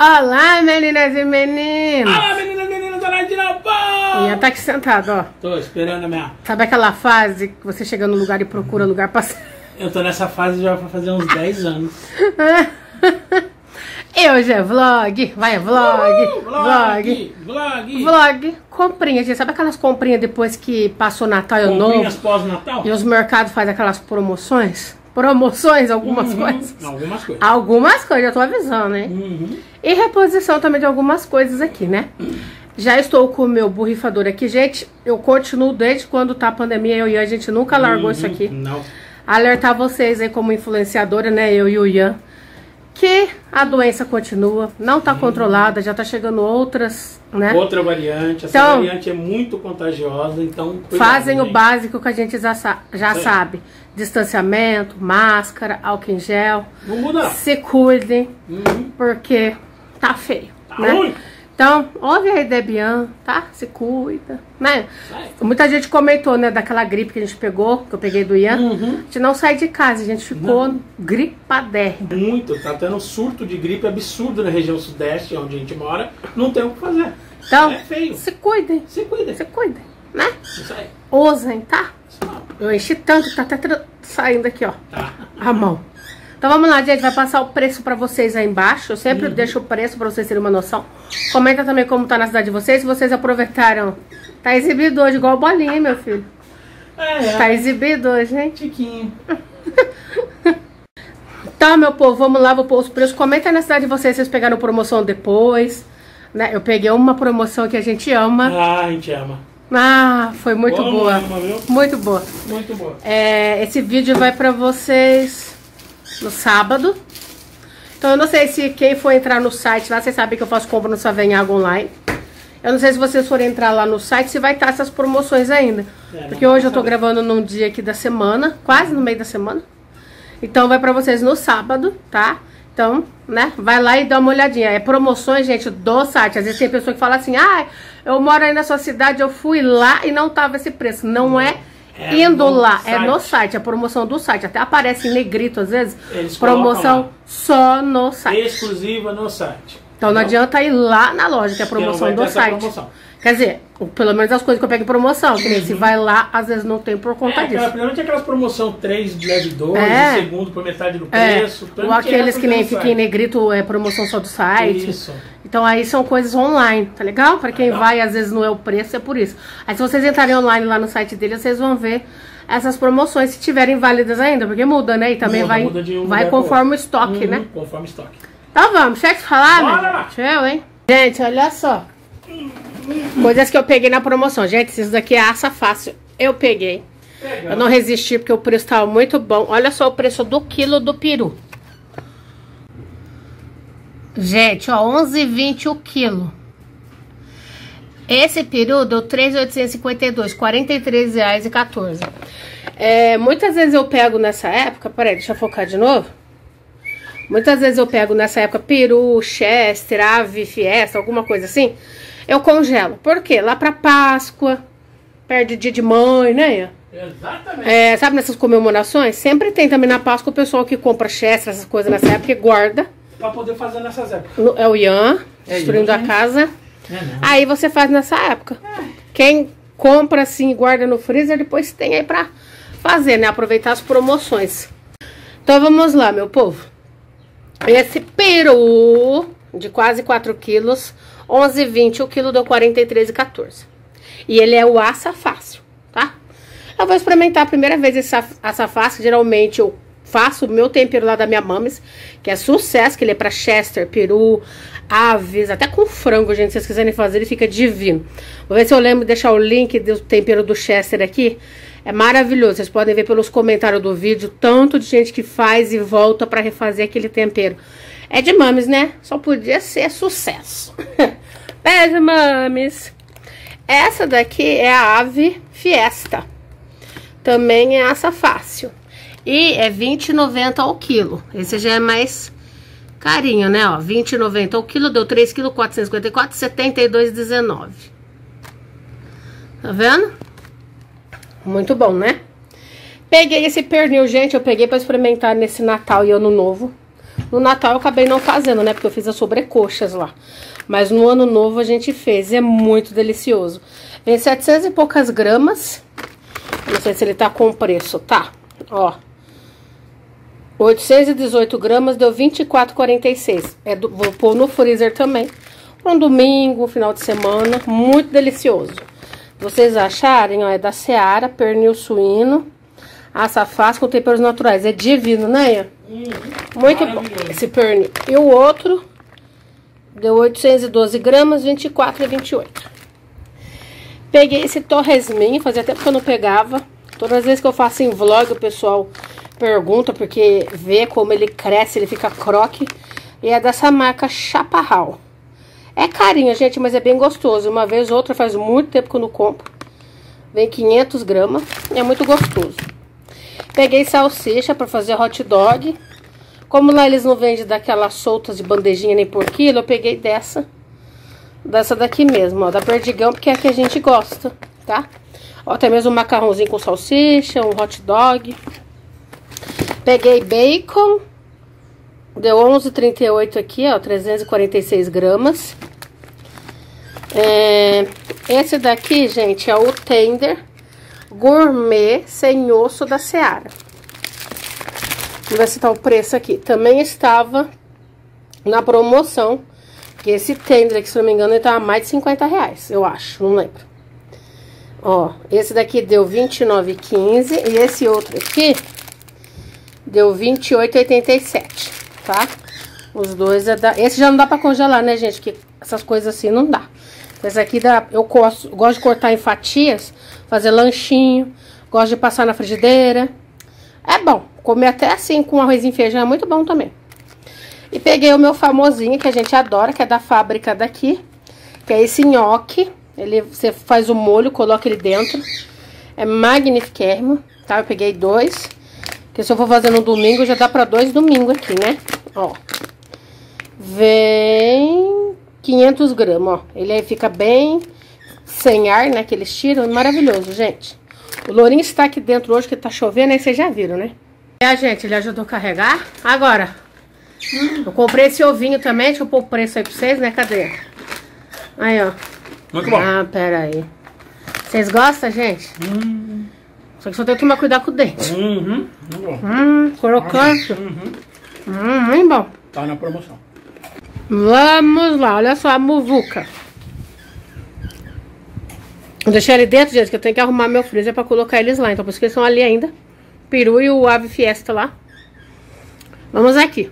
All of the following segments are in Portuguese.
Olá, meninas e meninos! Olá, meninas, meninas, hora de Natal! Ian tá aqui sentado, ó. Tô esperando a minha... Sabe aquela fase que você chega no lugar e procura lugar pra... Eu tô nessa fase já pra fazer uns 10 anos. e hoje é vlog, vai vlog, Uhul, vlog, vlog, vlog, comprinha, gente. Sabe aquelas comprinhas depois que passou Natal e Ano Comprinhas Novo? pós-Natal? E os mercados fazem aquelas promoções? Promoções, algumas Uhum, coisas. Algumas coisas. Algumas coisas, eu tô avisando, hein? Uhum. E reposição também de algumas coisas aqui, né? Já estou com o meu borrifador aqui, gente. Eu continuo desde quando tá a pandemia, eu e a gente nunca largou isso aqui. Uhum. Não. Alertar vocês aí como influenciadora, né? Eu e o Ian. Que a doença continua, não tá controlada, já tá chegando outras, né? Outra variante. Essa Então- variante é muito contagiosa, então... cuidado, Fazem o gente. básico que a gente já, já Sim. sabe. Distanciamento, máscara, álcool em gel. Não muda. Se cuidem, Uhum. porque tá feio, Tá né? ruim. Então, ouve aí, Debian, tá? Se cuida, né? Muita gente comentou, né, daquela gripe que a gente pegou, que eu peguei do Ian. Uhum. A gente não sai de casa, a gente ficou gripadérrima. Muito. Tá tendo surto de gripe absurdo na região sudeste, onde a gente mora. Não tem o que fazer. Então, É feio. se cuidem, Se cuida. se cuidem, né? Isso aí. Usem, tá? Só. Eu enchi tanto que tá até saindo aqui, ó, Tá. a mão. Então vamos lá, gente, vai passar o preço pra vocês aí embaixo. Eu Uhum. sempre deixo o preço pra vocês terem uma noção. Comenta também como tá na cidade de vocês, se vocês aproveitaram. Tá exibido hoje, igual bolinha, hein, meu filho? É, Tá exibido hoje, hein? Tiquinho. Tá, meu povo, vamos lá, vou pôr os preços. Comenta aí na cidade de vocês, se vocês pegaram promoção depois. Né? Eu peguei uma promoção que a gente ama. Ah, a gente ama. Ah, foi muito boa. ama, viu? Muito boa. Muito boa. É, esse vídeo vai pra vocês no sábado. Então eu não sei se quem for entrar no site lá, vocês sabem que eu faço compra no Savenhago Online. Eu não sei se vocês forem entrar lá no site, se vai estar essas promoções ainda. É, Porque hoje eu tô saber. gravando num dia aqui da semana, quase no meio da semana. Então vai pra vocês no sábado, tá? Então, né, vai lá e dá uma olhadinha. É promoções, gente, do site. Às vezes tem pessoa que fala assim, ah, eu moro aí na sua cidade, eu fui lá e não tava esse preço. Não é, É indo lá, é no site. site, a promoção do site. Até aparece em negrito às vezes. Eles promoção só no site. Exclusiva no site. Então não adianta ir lá na loja, que é a não promoção do site. promoção. Quer dizer, pelo menos as coisas que eu pego em promoção. Que nem se vai lá, às vezes não tem por conta É, aquela, disso. primeiramente aquelas promoção 3 leve 2, É. o segundo por metade do É, preço. ou aqueles que nem ficam ficam em negrito, é promoção só do site. Isso. Então aí são coisas online, tá legal? Pra quem Legal. vai, às vezes não é o preço, é por isso. Aí se vocês entrarem online lá no site dele, vocês vão ver essas promoções, se tiverem válidas ainda, porque muda, né? E também Muda, vai, muda de um vai conforme o estoque, Uhum, né? Conforme estoque. Então vamos, eu te falar, Bora né? eu, hein? Gente, olha só. Coisas que eu peguei na promoção. Gente, isso daqui é aça fácil. Eu peguei. Eu não resisti porque o preço tava muito bom. Olha só o preço do quilo do peru. Gente, ó, 11,20 o quilo. Esse peru deu 3,852, R$ 43,14. É, muitas vezes eu pego nessa época, peraí, deixa eu focar de novo. Muitas vezes eu pego nessa época peru, chester, ave, fiesta, alguma coisa assim. Eu congelo. Por quê? Lá pra Páscoa, perto de dia de mãe, né? Exatamente. É, sabe nessas comemorações? Sempre tem também na Páscoa o pessoal que compra chester, essas coisas nessa época e guarda. Pra poder fazer nessas épocas. No- É o Ian, É destruindo Ian, a né? casa. É. Aí você faz nessa época. Quem compra assim e guarda no freezer, depois tem aí pra fazer, né? Aproveitar as promoções. Então vamos lá, meu povo. Esse peru de quase 4 quilos, 11,20 o quilo deu 43,14. E ele é o assa fácil, tá? Eu vou experimentar a primeira vez esse assa fácil. Geralmente eu faço o meu tempero lá da minha mames, que é sucesso, que ele é pra chester, peru, aves, até com frango, gente. Se vocês quiserem fazer, ele fica divino. Vou ver se eu lembro de deixar o link do tempero do chester aqui. É maravilhoso. Vocês podem ver pelos comentários do vídeo, tanto de gente que faz e volta pra refazer aquele tempero. É de mames, né? Só podia ser sucesso. Beijo, mames. Essa daqui é a ave fiesta. Também é assa fácil. E é R$20,90 ao quilo. Esse já é mais carinho, né? Ó, R$20,90 ao quilo, deu 3 kg, 454, 72,19. Tá vendo? Muito bom, né? Peguei esse pernil, gente, eu peguei pra experimentar nesse Natal e Ano Novo. No Natal eu acabei não fazendo, né? Porque eu fiz as sobrecoxas lá. Mas no ano novo a gente fez. É muito delicioso. Vem 700 e poucas gramas. Não sei se ele tá com preço, tá? Ó. 818 gramas deu 24,46. É do, vou pôr no freezer também. Um domingo, final de semana. Muito delicioso. Vocês acharem, ó, é da Seara, pernil suíno. Fácil com temperos naturais. É divino, né? Uhum. Muito bom esse pernil. E o outro deu 812 gramas, 24,28. Peguei esse torresminho, fazia tempo que eu não pegava. Todas as vezes que eu faço em vlog, o pessoal pergunta, porque vê como ele cresce, ele fica croque. E é dessa marca Chaparral. É carinho, gente, mas é bem gostoso. Uma vez ou outra, faz muito tempo que eu não compro. Vem 500 gramas e é muito gostoso. Peguei salsicha para fazer hot dog. Como lá eles não vendem daquelas soltas de bandejinha nem por quilo, eu peguei dessa. Dessa daqui mesmo, ó, da Perdigão, porque é a que a gente gosta, tá? Ó, até mesmo um macarrãozinho com salsicha, um hot dog. Peguei bacon. Deu 11,38 aqui, ó, 346 gramas. É, esse daqui, gente, é o tender gourmet sem osso da Seara. Vamos ver se tá o preço aqui. Também estava na promoção. Que esse tender aqui, se não me engano, ele tava mais de 50 reais, eu acho, não lembro. Ó, esse daqui deu R$29,15 e esse outro aqui Deu 28,87, tá? Os dois é da... Esse já não dá pra congelar, né, gente? Porque essas coisas assim não dá. Esse aqui dá... Eu gosto, gosto de cortar em fatias, fazer lanchinho. Gosto de passar na frigideira. É bom. Comer até assim com arroz e feijão é muito bom também. E peguei o meu famosinho, que a gente adora, que é da fábrica daqui. Que é esse nhoque. Ele, você faz o molho, coloca ele dentro. É magnifiquérrimo, tá? Eu peguei dois. Porque se eu for fazer no domingo, já dá pra dois domingos aqui, né? Ó. Vem 500 gramas, ó. Ele aí fica bem sem ar, né? Que eles tiram. Maravilhoso, gente. O Lourinho está aqui dentro hoje, que tá chovendo, aí vocês já viram, né? É, gente, ele ajudou a carregar. Agora, hum. eu comprei esse ovinho também. Deixa eu pôr o preço aí pra vocês, né? Cadê? Aí, ó. Muito bom. Ah, pera aí. Vocês gostam, gente? Hum. Só que só tem que tomar cuidado com o dente. Uhum. Hum, crocante. Uhum. Hum, bem bom. Tá na promoção. Vamos lá, olha só a muvuca. Vou deixar ele dentro, gente, que eu tenho que arrumar meu freezer pra colocar eles lá. Então, por isso que eles estão ali ainda. Peru e o ave fiesta lá. Vamos aqui.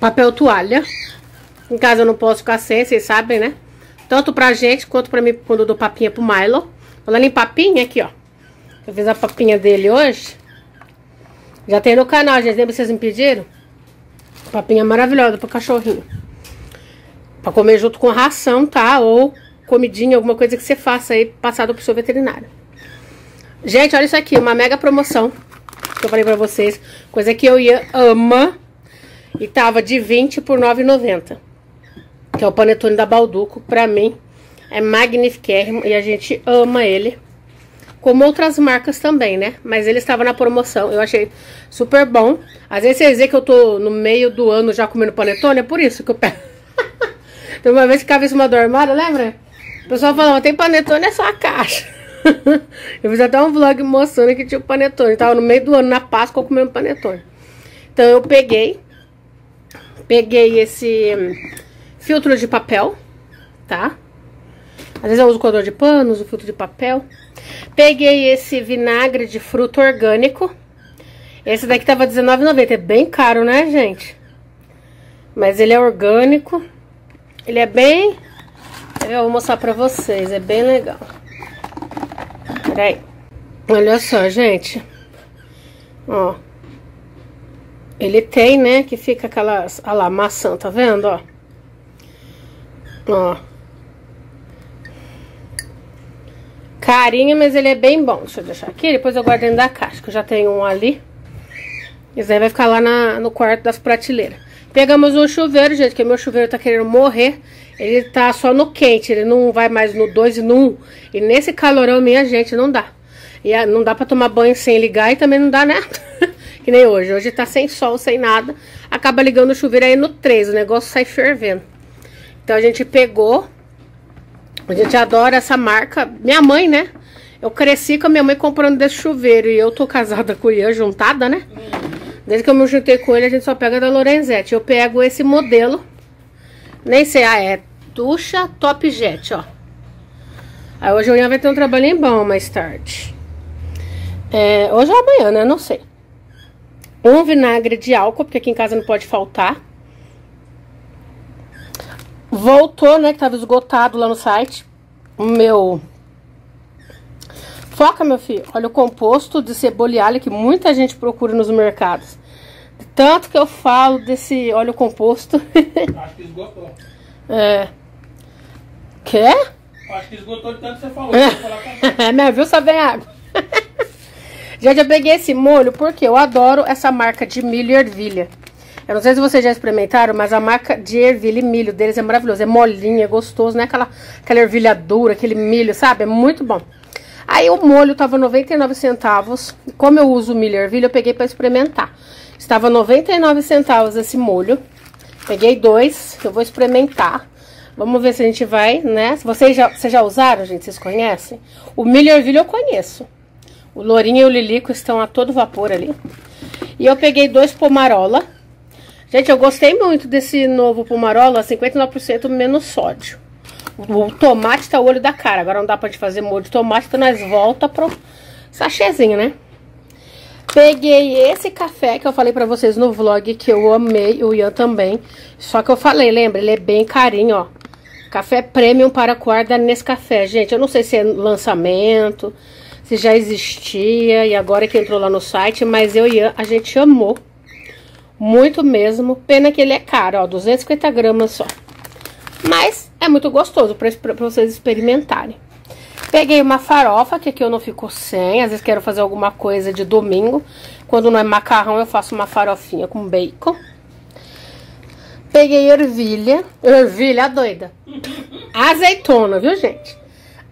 Papel toalha. Em casa eu não posso ficar sem, vocês sabem, né? Tanto pra gente quanto pra mim quando eu dou papinha pro Milo. Falando em papinha, aqui, ó. Eu fiz a papinha dele hoje. Já tem no canal, gente. Lembra que vocês me pediram? Papinha maravilhosa pro cachorrinho. Pra comer junto com ração, tá? Ou comidinha, alguma coisa que você faça aí, passado pro seu veterinário. Gente, olha isso aqui. Uma mega promoção. Que eu falei pra vocês. Coisa que eu ia ama. E tava de 20 por 9,90. Que é o panetone da Balduco. Pra mim, é magnificérrimo. E a gente ama ele como outras marcas também, né? Mas ele estava na promoção, eu achei super bom. Às vezes vocês dizem que eu tô no meio do ano já comendo panetone, é por isso que eu pego. Uma vez que ficava em cima do lembra? O pessoal falava, tem panetone, é só a caixa. eu fiz até um vlog mostrando que tinha o panetone. Tava no meio do ano, na Páscoa, comendo panetone. Então eu peguei, peguei esse hum, filtro de papel, tá? Às vezes eu uso coador de panos, o filtro de papel. Peguei esse vinagre de fruto orgânico. Esse daqui tava R$19,90. É bem caro, né, gente? Mas ele é orgânico. Ele é bem... Eu vou mostrar pra vocês. É bem legal. Peraí. Olha só, gente. Ó. Ele tem, né, que fica aquelas... Olha lá, maçã, tá vendo, ó? Ó. Carinho, mas ele é bem bom. Deixa eu deixar aqui, depois eu guardo dentro da caixa, que eu já tenho um ali. Esse aí vai ficar lá na, no quarto das prateleiras. Pegamos um chuveiro, gente, que meu chuveiro tá querendo morrer. Ele tá só no quente, ele não vai mais no 2 e no 1. Um. E nesse calorão, minha gente, não dá. E não dá pra tomar banho sem ligar e também não dá, né? Que nem hoje. Hoje tá sem sol, sem nada. Acaba ligando o chuveiro aí no 3. O negócio sai fervendo. Então a gente pegou. A gente adora essa marca. Minha mãe, né? Eu cresci com a minha mãe comprando desse chuveiro. E eu tô casada com o Ian, juntada, né? Desde que eu me juntei com ele, a gente só pega da Lorenzetti. Eu pego esse modelo. Nem sei, ah, é Tuxa Top Jet, ó. Aí hoje Ian vai ter um trabalhinho bom mais tarde. É, hoje ou amanhã, né? Não sei. Um vinagre de álcool, porque aqui em casa não pode faltar. Voltou, né? Que tava esgotado lá no site. O meu... Foca, meu filho. Olha o composto de cebola e alho que muita gente procura nos mercados. Tanto que eu falo desse óleo composto. Acho que esgotou. é. Quer? Acho que esgotou de tanto que você falou. É, né? Viu? Só vem água. Gente, eu peguei esse molho porque eu adoro essa marca de milho e ervilha. Eu não sei se vocês já experimentaram, mas a marca de ervilha e milho deles é maravilhoso. É molinho, é gostoso, não é aquela, aquela ervilha dura, aquele milho, sabe? É muito bom. Aí o molho tava 99 centavos. Como eu uso milho e ervilha, eu peguei para experimentar. Estava 99 centavos esse molho. Peguei dois, eu vou experimentar. Vamos ver se a gente vai, né? Vocês já, vocês já usaram, gente? Vocês conhecem? O milho e ervilha eu conheço. O lourinho e o lilico estão a todo vapor ali. E eu peguei dois pomarola. Gente, eu gostei muito desse novo pomarola, 59% menos sódio. O tomate tá o olho da cara. Agora não dá pra gente fazer molho de tomate, então nós volta pro sachêzinho, né? Peguei esse café que eu falei pra vocês no vlog, que eu amei, o Ian também. Só que eu falei, lembra? Ele é bem carinho, ó. Café premium para guarda nesse café, gente. Eu não sei se é lançamento, se já existia e agora que entrou lá no site, mas eu e Ian, a gente amou. Muito mesmo. Pena que ele é caro, ó, 250 gramas só. Mas é muito gostoso para vocês experimentarem. Peguei uma farofa, que aqui eu não fico sem. Às vezes quero fazer alguma coisa de domingo. Quando não é macarrão, eu faço uma farofinha com bacon. Peguei ervilha. Ervilha doida. Azeitona, viu, gente?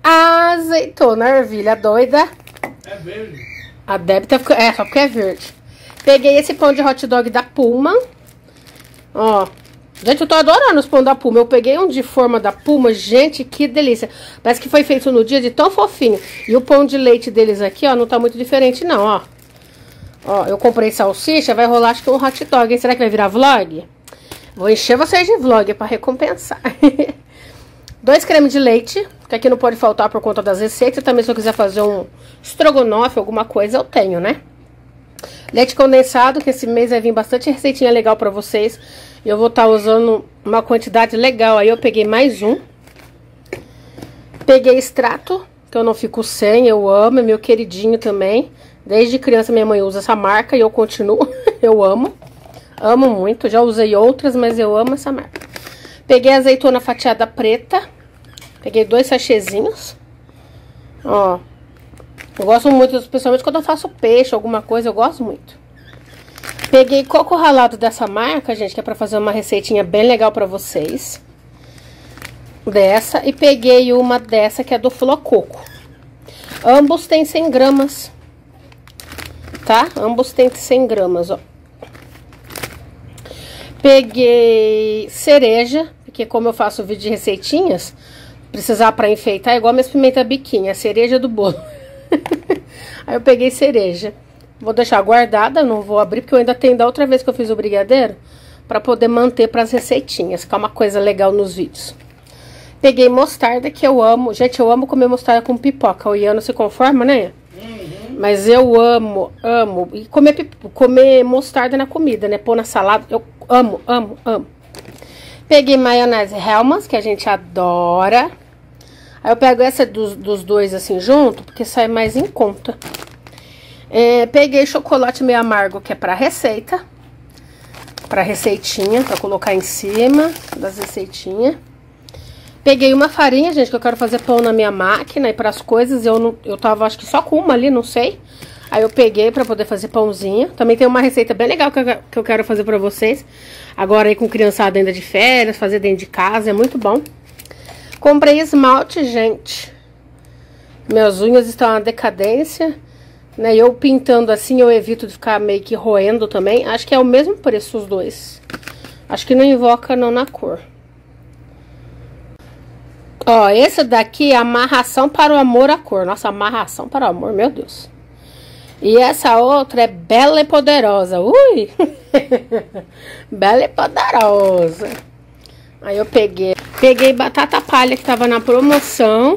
Azeitona, ervilha doida. É verde. A Deb tá ficando... É, só porque é verde. Peguei esse pão de hot dog da Puma. Ó. Gente, eu tô adorando os pão da Puma. Eu peguei um de forma da Puma. Gente, que delícia. Parece que foi feito no dia de tão fofinho. E o pão de leite deles aqui, ó, não tá muito diferente não, ó. Ó, eu comprei salsicha, vai rolar acho que um hot dog. Hein? Será que vai virar vlog? Vou encher vocês de vlog pra recompensar. Dois cremes de leite, que aqui não pode faltar por conta das receitas. Também se eu quiser fazer um estrogonofe, alguma coisa, eu tenho, né? Leite condensado, que esse mês vai vir bastante receitinha legal pra vocês. Eu vou estar tá usando uma quantidade legal. Aí eu peguei mais um. Peguei extrato, que eu não fico sem, eu amo, é meu queridinho também. Desde criança minha mãe usa essa marca e eu continuo, eu amo. Amo muito, já usei outras, mas eu amo essa marca. Peguei azeitona fatiada preta. Peguei dois sachezinhos. Ó. Eu gosto muito, especialmente quando eu faço peixe, alguma coisa, eu gosto muito. Peguei coco ralado dessa marca, gente, que é pra fazer uma receitinha bem legal pra vocês. Dessa. E peguei uma dessa, que é do Flococo. Ambos têm 100 gramas. Tá? Ambos têm 100 gramas, ó. Peguei cereja, porque como eu faço vídeo de receitinhas, precisar pra enfeitar é igual a minha pimenta biquinha, a cereja do bolo. Aí eu peguei cereja. Vou deixar guardada, não vou abrir, porque eu ainda tenho da outra vez que eu fiz o brigadeiro, pra poder manter pras receitinhas, ficar uma coisa legal nos vídeos. Peguei mostarda, que eu amo. Gente, eu amo comer mostarda com pipoca. O Ian não se conforma, né? Uhum. Mas eu amo, amo. E comer, comer mostarda na comida, né? Pôr na salada. Eu amo, amo, amo. Peguei maionese Hellmann's, que a gente adora. Aí eu pego essa dos, dos dois assim junto, porque sai mais em conta. É, peguei chocolate meio amargo, que é pra receita. Pra receitinha, pra colocar em cima das receitinhas. Peguei uma farinha, gente, que eu quero fazer pão na minha máquina e para as coisas. Eu, não, eu tava, acho que só com uma ali, não sei. Aí eu peguei pra poder fazer pãozinho. Também tem uma receita bem legal que eu, que eu quero fazer pra vocês. Agora aí com criançada ainda de férias, fazer dentro de casa, é muito bom. Comprei esmalte, gente. Minhas unhas estão na decadência. Né? Eu pintando assim, eu evito de ficar meio que roendo também. Acho que é o mesmo preço os dois. Acho que não invoca não na cor. Ó, esse daqui é amarração para o amor à cor. Nossa, amarração para o amor, meu Deus. E essa outra é bela e poderosa. Ui! bela e poderosa. Aí eu peguei. Peguei batata palha que tava na promoção.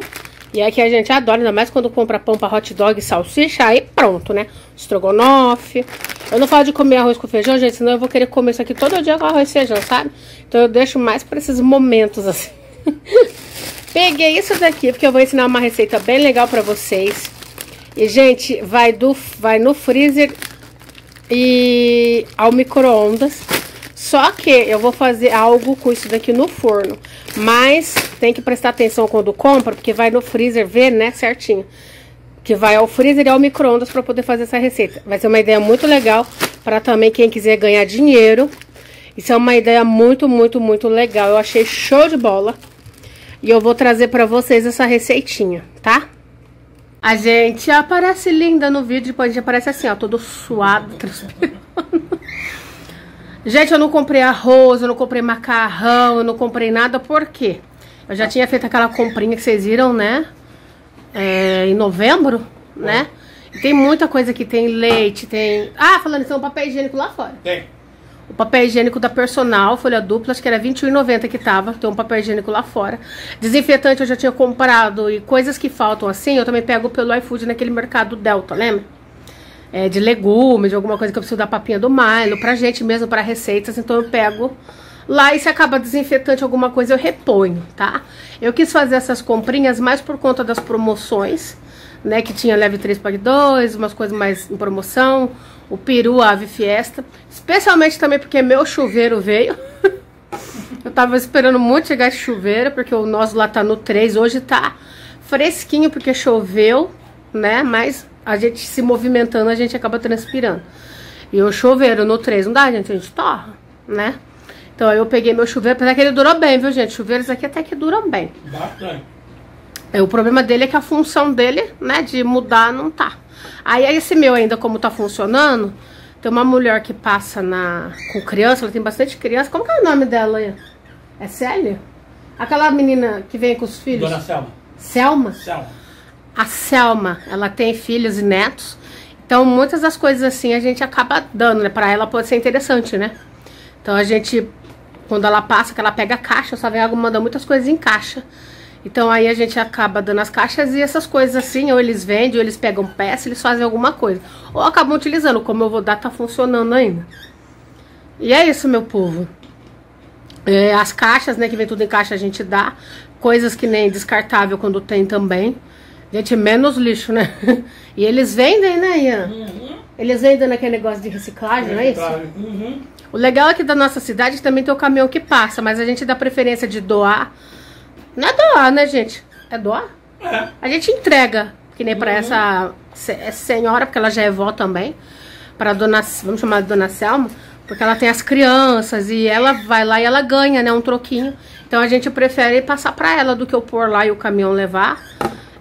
E aqui a gente adora, ainda mais quando compra pão pra hot dog e salsicha. Aí pronto, né? Estrogonofe. Eu não falo de comer arroz com feijão, gente, senão eu vou querer comer isso aqui todo dia com arroz e feijão, sabe? Então eu deixo mais pra esses momentos assim. Peguei isso daqui porque eu vou ensinar uma receita bem legal pra vocês. E, gente, vai, do, vai no freezer e ao micro-ondas. Só que eu vou fazer algo com isso daqui no forno. Mas tem que prestar atenção quando compra, porque vai no freezer ver, né, certinho. Que vai ao freezer e ao micro-ondas para poder fazer essa receita. Vai ser uma ideia muito legal para também quem quiser ganhar dinheiro. Isso é uma ideia muito, muito, muito legal. Eu achei show de bola. E eu vou trazer para vocês essa receitinha, tá? A gente aparece linda no vídeo, depois a gente aparece assim, ó, todo suado, transpirando. Gente, eu não comprei arroz, eu não comprei macarrão, eu não comprei nada, por quê? Eu já tinha feito aquela comprinha que vocês viram, né? É, em novembro, né? E tem muita coisa aqui, tem leite, tem... Ah, falando isso, tem um papel higiênico lá fora. Tem. O papel higiênico da Personal, folha dupla, acho que era R$21,90 que tava. Tem um papel higiênico lá fora. Desinfetante eu já tinha comprado e coisas que faltam assim, eu também pego pelo iFood naquele mercado Delta, lembra? É, de legumes, de alguma coisa que eu preciso da papinha do Milo, pra gente mesmo, para receitas, então eu pego lá e se acaba desinfetante alguma coisa eu reponho, tá? Eu quis fazer essas comprinhas mais por conta das promoções, né, que tinha leve 3 pague 2, umas coisas mais em promoção, o peru, a ave fiesta. Especialmente também porque meu chuveiro veio. Eu tava esperando muito chegar esse chuveiro, porque o nosso lá tá no 3. Hoje tá fresquinho porque choveu, né? Mas a gente se movimentando, a gente acaba transpirando. E o chuveiro no 3 não dá, gente, a gente torra, né? Então eu peguei meu chuveiro, apesar que ele durou bem, viu, gente? Chuveiros aqui até que duram bem. Bastante. É, o problema dele é que a função dele, né, de mudar não tá. Aí esse meu ainda, como tá funcionando, tem uma mulher que passa na com criança, ela tem bastante criança. Como que é o nome dela aí? É Célia? Aquela menina que vem com os filhos? Dona Selma. Selma? Selma. A Selma, ela tem filhos e netos. Então, muitas das coisas assim a gente acaba dando, né? Pra ela pode ser interessante, né? Então, a gente, quando ela passa, que ela pega a caixa, só vem ela manda muitas coisas em caixa. Então aí a gente acaba dando as caixas e essas coisas assim, ou eles vendem, ou eles pegam peça, eles fazem alguma coisa. Ou acabam utilizando, como eu vou dar, tá funcionando ainda. E é isso, meu povo. É, as caixas, né, que vem tudo em caixa, a gente dá. Coisas que nem descartável quando tem também. Gente, menos lixo, né? E eles vendem, né, Ian? Uhum. Eles vendem naquele negócio de reciclagem, não é isso? Uhum. O legal é que da nossa cidade também tem o caminhão que passa, mas a gente dá preferência de doar não é doar, né, gente? É doar? É. A gente entrega, que nem pra essa se- é senhora, porque ela já é vó também, pra dona, vamos chamar de dona Selma, porque ela tem as crianças e ela vai lá e ela ganha, né, um troquinho. Então a gente prefere passar pra ela do que eu pôr lá e o caminhão levar.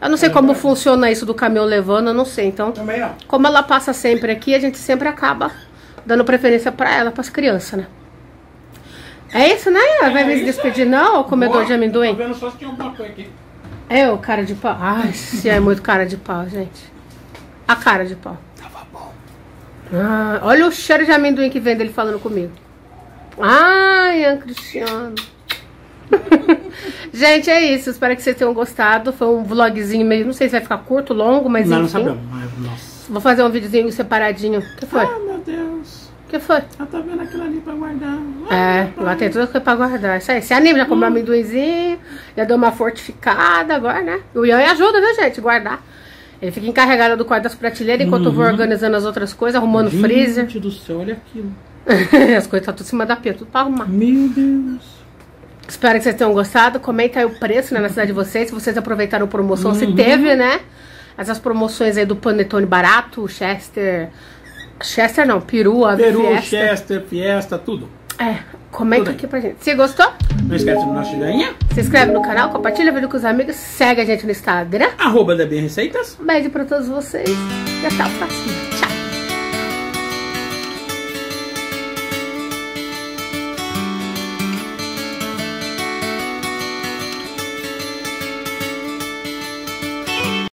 Eu não sei como funciona isso do caminhão levando, eu não sei. Então, Também não. como ela passa sempre aqui, a gente sempre acaba dando preferência pra ela, pras crianças, né? É isso, né? Vai É me isso despedir, não, ô comedor Boa. de amendoim? Tô vendo só se tinha alguma coisa aqui. É o cara de pau. Ai, se é muito cara de pau, gente. A cara de pau. Tava bom. Ah, olha o cheiro de amendoim que vem dele falando comigo. Ai, Ian Cristiano. gente, é isso. Espero que vocês tenham gostado. Foi um vlogzinho meio. Não sei se vai ficar curto, longo, mas Não, não enfim. sabemos. Mas, nossa. Vou fazer um videozinho separadinho. O que foi? Ah, meu Deus. O que foi? Ela tá vendo aquilo ali pra guardar. É, lá tem tudo que pra guardar. Isso aí. Se anima, já comprou amendoinzinho, já deu uma fortificada agora, né? O Ian ajuda, viu, gente? Guardar. Ele fica encarregado do quarto das prateleiras enquanto eu vou organizando as outras coisas, arrumando o freezer. Gente do céu, olha aquilo. as coisas tá tudo em cima da pia, tudo pra arrumar. Meu Deus. Espero que vocês tenham gostado. Comenta aí o preço né, na cidade de vocês, se vocês aproveitaram promoção, se teve, né? Essas promoções aí do panetone barato, Chester. Chester não, peru, ave Peru, fiesta. Chester, Fiesta, tudo. É, comenta Tudo aqui pra gente. Se gostou, Não esquece do nosso joinha. se inscreve no canal, compartilha o vídeo com os amigos, segue a gente no Instagram. Arroba da Bem Receitas. Beijo pra todos vocês e até o próximo. Tchau!